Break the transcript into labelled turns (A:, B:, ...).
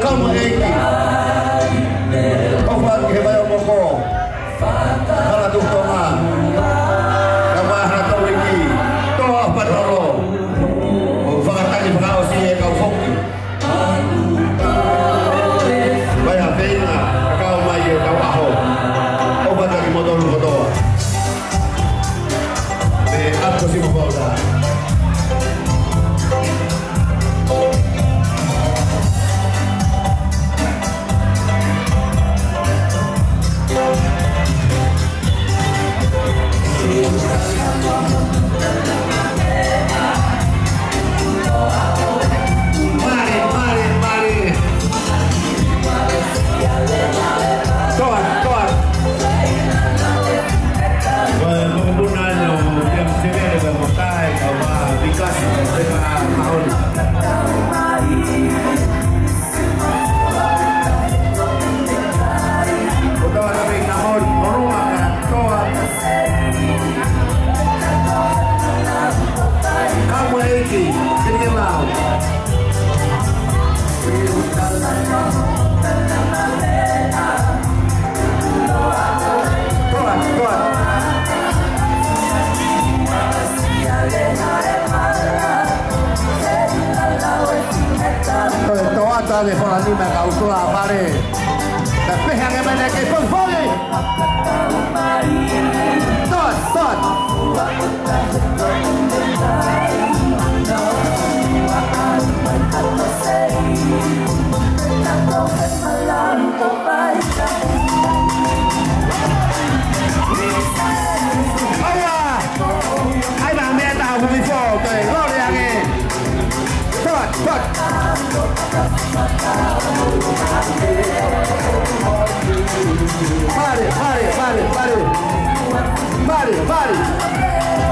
A: come on, Angie. Kamu lagi dengan lau. Toa, toa. Tôi toa ta de fora ni causó a pare. Despeja que me. Pare, pare, pare, pare. Pare, pare.